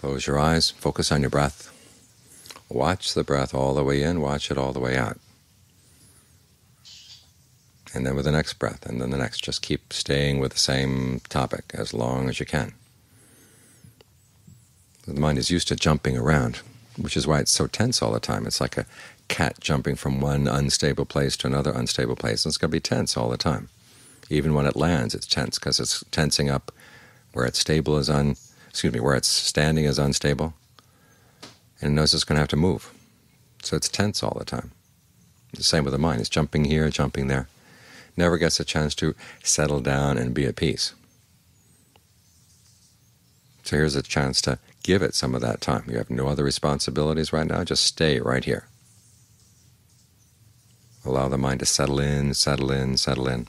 Close your eyes, focus on your breath. Watch the breath all the way in, watch it all the way out. And then with the next breath, and then the next. Just keep staying with the same topic as long as you can. The mind is used to jumping around, which is why it's so tense all the time. It's like a cat jumping from one unstable place to another unstable place, and it's going to be tense all the time. Even when it lands, it's tense because it's tensing up where it's stable is un, excuse me, where it's standing is unstable, and it knows it's going to have to move. So it's tense all the time. The same with the mind. It's jumping here, jumping there. Never gets a chance to settle down and be at peace. So here's a chance to give it some of that time. You have no other responsibilities right now. Just stay right here. Allow the mind to settle in, settle in, settle in.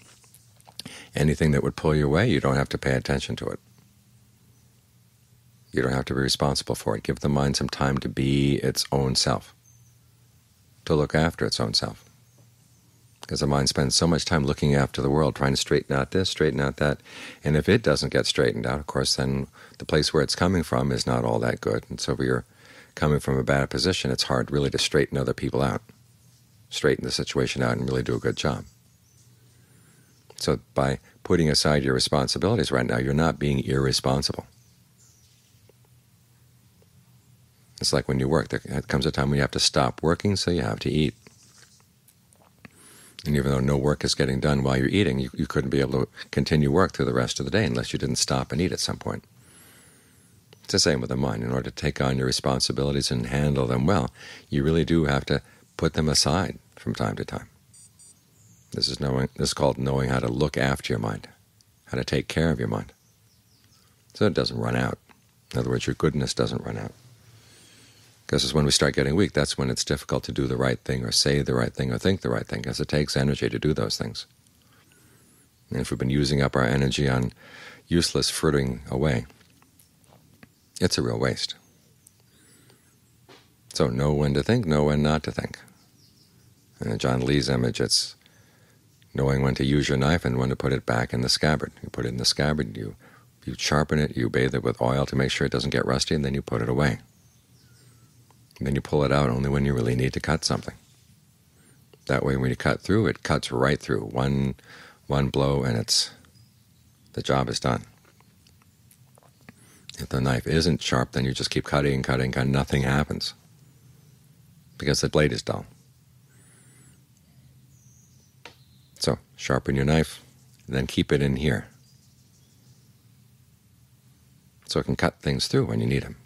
Anything that would pull you away, you don't have to pay attention to it. You don't have to be responsible for it. Give the mind some time to be its own self, to look after its own self. Because the mind spends so much time looking after the world, trying to straighten out this, straighten out that, and if it doesn't get straightened out, of course, then the place where it's coming from is not all that good. And so if you're coming from a bad position, it's hard really to straighten other people out, straighten the situation out and really do a good job. So by putting aside your responsibilities right now, you're not being irresponsible. It's like when you work. There comes a time when you have to stop working, so you have to eat. And even though no work is getting done while you're eating, you, you couldn't be able to continue work through the rest of the day unless you didn't stop and eat at some point. It's the same with the mind. In order to take on your responsibilities and handle them well, you really do have to put them aside from time to time. This is knowing. This is called knowing how to look after your mind, how to take care of your mind, so it doesn't run out. In other words, your goodness doesn't run out. Because when we start getting weak, that's when it's difficult to do the right thing or say the right thing or think the right thing, because it takes energy to do those things. And if we've been using up our energy on useless frittering away, it's a real waste. So know when to think, know when not to think. And in Ajaan Lee's image, it's knowing when to use your knife and when to put it back in the scabbard. You put it in the scabbard, you, you sharpen it, you bathe it with oil to make sure it doesn't get rusty, and then you put it away. And then you pull it out only when you really need to cut something. That way when you cut through, it cuts right through. One, one blow and it's the job is done. If the knife isn't sharp, then you just keep cutting and cutting, and nothing happens because the blade is dull. So sharpen your knife, and then keep it in here so it can cut things through when you need them.